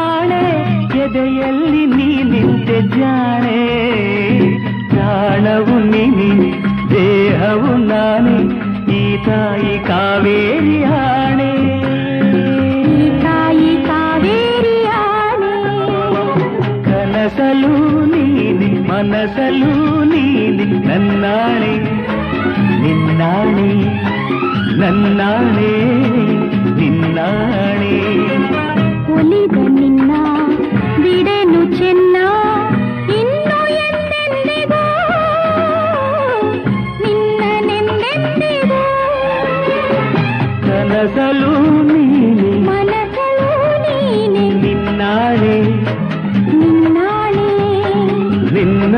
ಆಣೆ ಎದೆಯಲ್ಲಿ ನೀ ನಿಂತೆ ಜಾಣೆ ಪ್ರಾಣವು ನೀನಿ ದೇಹವು ನಾನೇ ಈ ತಾಯಿ ಕಾವೇರಿ ಆಣೆ ಕನಸಲು ನೀನಿ ಮನಸಲು ನೀನಿ ನನ್ನಾಣೆ ನಿನ್ನಾಣೆ ನನ್ನಾಣೇ ಮೊದಲು